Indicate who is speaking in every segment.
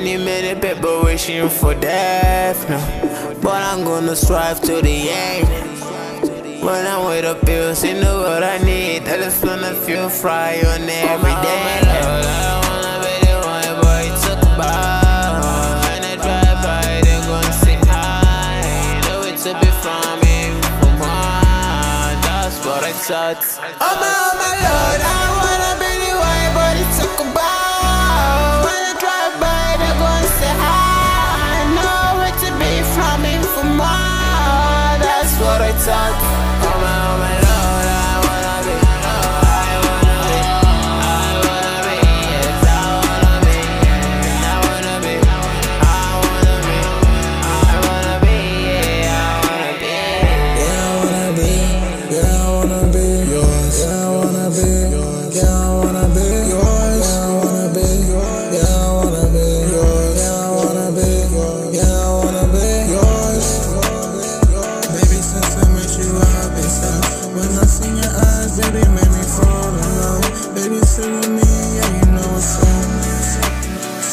Speaker 1: Many, many people wishing for death now. But I'm gonna strive to the end. When I'm with the pills, you know what I need. I just wanna feel fry on every day. I wanna be the one boy talk about. When I drive by, they gon' say hi. Know it to be from me, from one. That's what I thought. Oh my, oh my lord, I wanna be the one boy talk about. Oh my, oh my lord, I wanna be. I wanna be. I wanna be. Yes, I wanna be. Yes, I wanna be. I wanna be. I wanna be. Yeah, I wanna be.
Speaker 2: Yeah, I wanna be, yeah, I wanna be yours. Yeah, I wanna be,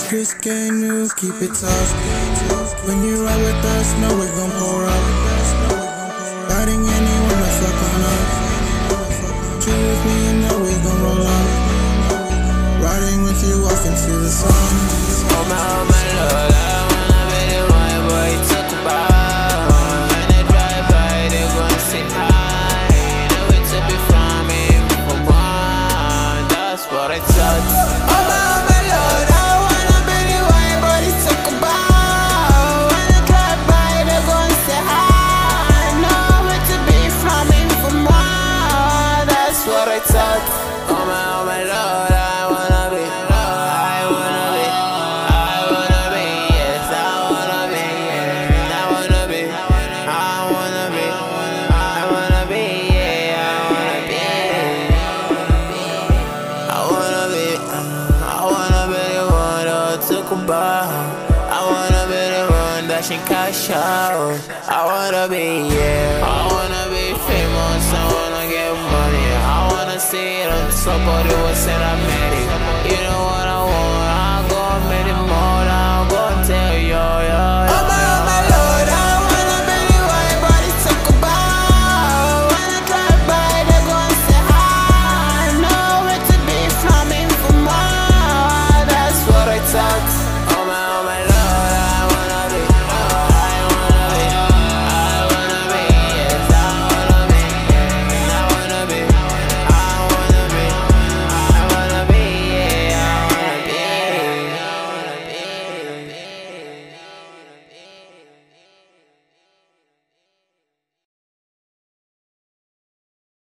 Speaker 2: This game news, keep it tough. When you ride with us, know we gon' pour up. Riding anyone to fuck on up. Chill with me, you know we gon' roll up. Riding with you off into the sun.
Speaker 1: Oh my, oh my that. I wanna be the one that she cash out. I wanna be, yeah. I wanna be famous. I wanna get money. I wanna see it on top of the what's that I made it. You know what I want? I go and make it more.